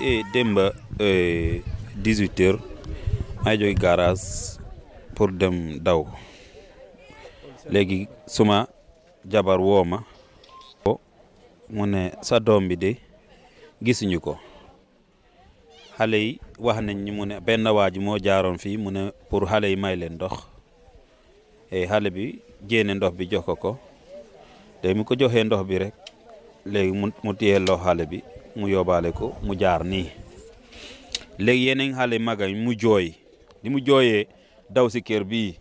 Eh, démb eh, dix-huit heures may jóge garage pour dem daw léegi suma jabar woo ma mu ne sa doom bi de gisuñu ko xale yi wax nañ ñu mu ne benn waa ji moo jaaroon fii mu ne pour xale yi may leen dox eh, xale bi jéene ndox bi jox ko ko léegi mu ko joxee ndox bi rek léegi mu mu téye loo xale bi mu yóbbaale ko mu jaar nii léegi yeneen xale maga mu jooy li mu jooyee daw si kër bii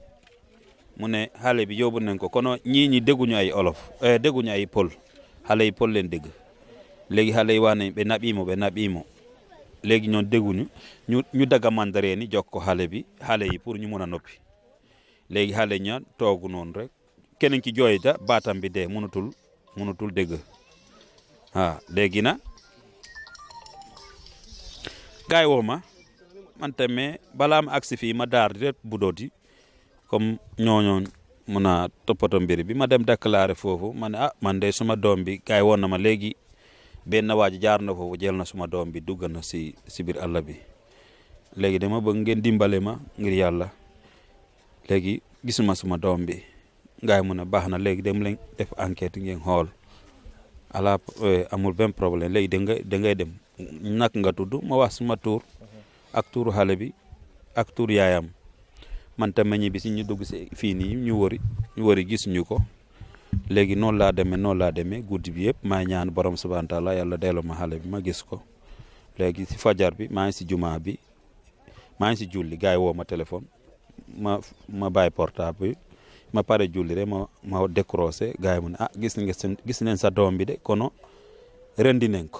mu ne xale bi yóbbu nañ ko kono ñii ñi dégguñu ay olof eh, dégguñu ay pël xale yi pël leen dégg léegi xale yi wax nañ ɓe naɓimo ɓe naɓimo léegi ñoon dégguñu ñu ñu dagga mandaree ni jox ko xale bi xale yi pour ñu mun a noppi léegi xale ña toogu noonu rek keneen ki jooy da baatam bi dee mënatul mënatul dégg waaw léegi na gaay woo ma man tamit balaa ma agsi fii ma daar di bu dooti comme ñooñoon mun a toppatoo mbir bi ma dem déclaré foofu ma ne ah man de suma doom bi gars yi woon na ma léegi benn waa ji jaar na foofu jël na suma doom bi dugg na si si biir àll bi léegi dama bëgg ngeen dimbale ma ngir yàlla léegi gisuma suma doom bi gars yi mu ne baax na léegi dem leen def enquête ngeen xool ala eh, amul benn problème léegi da ngay da ngay dem nak nga tudd ma wax suma tur. ak tuuru xale bi ak tuur yaayam man tam ma ñibbi si ñu dugg si fii nii ñu wëri ñu wëri gis ñu ko léegi noonu laa demee noonu laa demee guddi bi yëpp maa ñaan borom subhaana taala yàlla delloo ma xale bi ma gis ko léegi si fajar bi maa ngi si jumaa bi maa ngi si julli gars yi woo ma téléphone ma ma bàyyi portable bi ma pare julli rek ma ma décroché gars yi mu ne ah gis nga seen gis neen sa doom bi de kono rendi nañ ko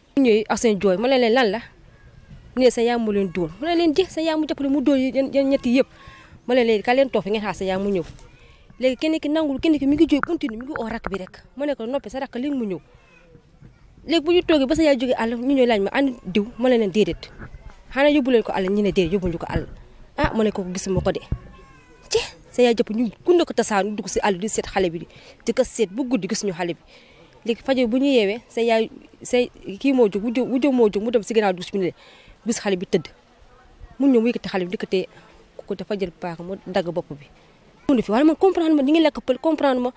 ñëwee ak seen jooy ma ne leen lan la ne sa yaay mu leen dóor ma ne leen di sa yaay mu jàppale mu dóor yi yéen ñetti yëpp ma ne leen ka leen toog fi ngeen xaar sa yaay mu ñëw léegi kenn ki nangul kenn ki mi ngi jooy continue mi ngi oo rakk bi rek ma ne ko noppi sa rakk léegi mu ñëw léegi bu ñu toogee ba sa yaay jógee àll ñu ñëw laaj ma ànd diw ma ne leen déedéet xanaa yóbbu leen ko àll ñu ne déedéet yóbbuñu ko àll ah ma ne ko gisuma ko de ci sa yaay jàpp ñu gunde ko tasaar ñu dugg si àll di seet xale bi di ko seet bu guddi gis ñu xale bi léegi fajar bu ñu yeewee sa yaay sa kii moo jóg wujjo wujjo moo jóg mu dem si gannaaw douche bi ne bis xale bi tëdd mu ñëw mu yëkkati xale bi dikkatee ku ko dafa jël paaka mu dagg bopp bi. mu ne fi waaye man comprendre ma ni ngeen lekk pël comprendre ma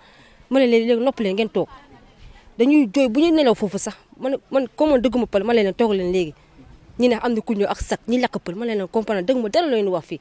ma ne leen léegi nopp leen ngeen toog dañuy jooy bu ñu nelaw foofu sax man man comme man dëgguma pël ma ne leen toog leen léegi ñu ne am na ku ñëw ak sac ñi lekk pël ma ne leen comprendre dëgg ma dara looy wax fii.